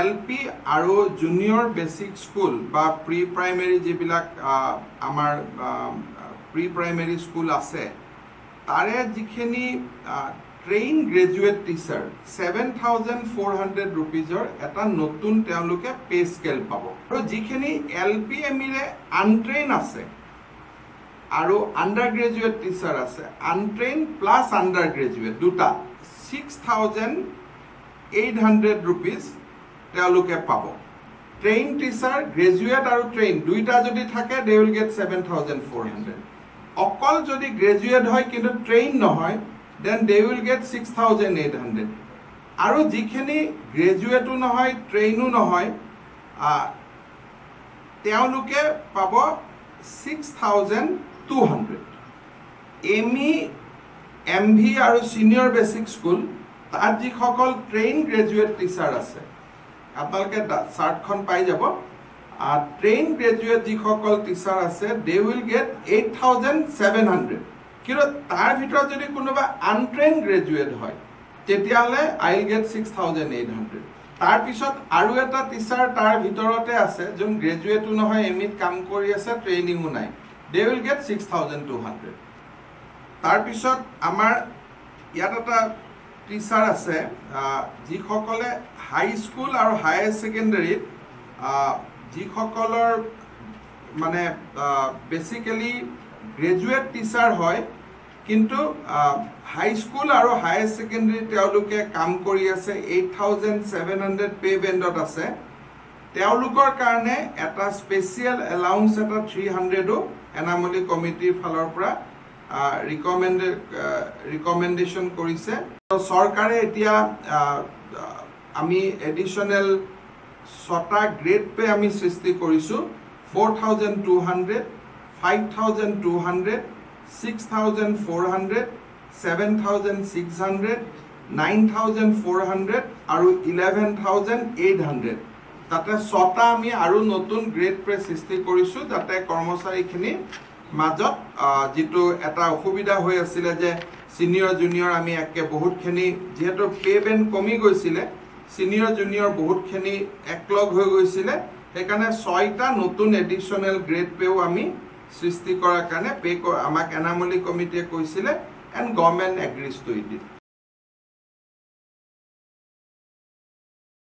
L P আৰু junior basic school বা pre primary যিবিলাক আমাৰ প্ৰি প্ৰাইমেৰী স্কুল আছে তাৰে যিখিনি train graduate teacher seven thousand four hundred ৰুপিজৰ এটা নতুন তেওঁলোকে পে স্কেল পাব। আৰু যিখিনি এল পি এম ইৰে আনট্ৰেইন আছে আৰু আণ্ডাৰ গ্ৰেজুৱেট টিচাৰ আছে আনট্ৰেইন প্লাছ আণ্ডাৰ গ্ৰেজুৱেট দুটা six thousand eight hundred rupees তেওঁলোকে পাব। ট্ৰেইন টিচাৰ গ্ৰেজুৱেট আৰু ট্ৰেইন দুইটা যদি থাকে they will get seven thousand four hundred অকল যদি গ্ৰেজুৱেট হয় কিন্তু ট্ৰেইন নহয় then they will get six thousand eight hundred আৰু যিখিনি গ্ৰেজুৱেটো নহয় ট্ৰেইনো নহয় তেওঁলোকে পাব six thousand two hundred M E M V আৰু ছিনিয়ৰ বেচিক স্কুল তাত যিসকল ট্ৰেইন গ্ৰেজুৱেট টিচাৰ আছে আপোনালোকে চাৰ্টখন পাই যাব। ট্ৰেইন গ্ৰেজুৱেট যিসকল টিচাৰ আছে they will get eight thousand seven hundred কিন্তু তাৰ ভিতৰত যদি কোনোবা আনট্ৰেইন গ্ৰেজুৱেট হয় তেতিয়াহ'লে I will get six thousand eight hundred তাৰপিছত আৰু এটা টিচাৰ তাৰ ভিতৰতে আছে যোন গ্ৰেজুৱেটো নহয় এম ইত কাম কৰি আছে ট্ৰেইনিঙো নাই। They will get six thousand two hundred তাৰপিছত আমাৰ ইয়াত এটা টিচাৰ আছে যিসকলে হাই স্কুল আৰু হায়াৰ ছেকেণ্ডেৰীত যিসকলৰ মানে বেচিকেলি গ্ৰেজুৱেট টিচাৰ হয় কিন্তু হাই স্কুল আৰু হায়াৰ ছেকেণ্ডেৰী তেওঁলোকে কাম কৰি আছে eight thousand seven hundred pay' বেণ্ডত আছে। তেওঁলোকৰ কাৰণে এটা স্পেচিয়েল এলাউন্স এটা থ্ৰী হাণ্ড্ৰেডো এনামলি কমিটিৰ ফালৰ পৰা ৰিকমেণ্ডে ৰিকমেণ্ডেশ্যন কৰিছে। চৰকাৰে এতিয়া আমি এডিশ্যনেল ছটা গ্ৰেড পে আমি সৃষ্টি কৰিছোঁ। Four thousand two hundred five thousand two hundred six thousand four hundred seven thousand six hundred nine thousand four hundred আৰু ইলেভেন থাউজেণ্ড এইট হাণ্ড্ৰেড তাতে ছটা আমি আৰু নতুন গ্ৰেড পে সৃষ্টি কৰিছোঁ যাতে কৰ্মচাৰীখিনিৰ মাজত যিটো এটা অসুবিধা হৈ আছিলে যে ছিনিয়ৰ জুনিয়ৰ আমি একে বহুতখিনি যিহেতু পে বেণ্ড কমি গৈছিলে ছিনিয়ৰ জুনিয়ৰ বহুতখিনি একলগ হৈ গৈছিলে সেইকাৰণে ছয়টা নতুন এডিশ্যনেল গ্ৰেড পেও আমি সৃষ্টি কৰাৰ কাৰণে পে' আমাক এনামলি কমিটিয়ে কৈছিলে and government agrees to it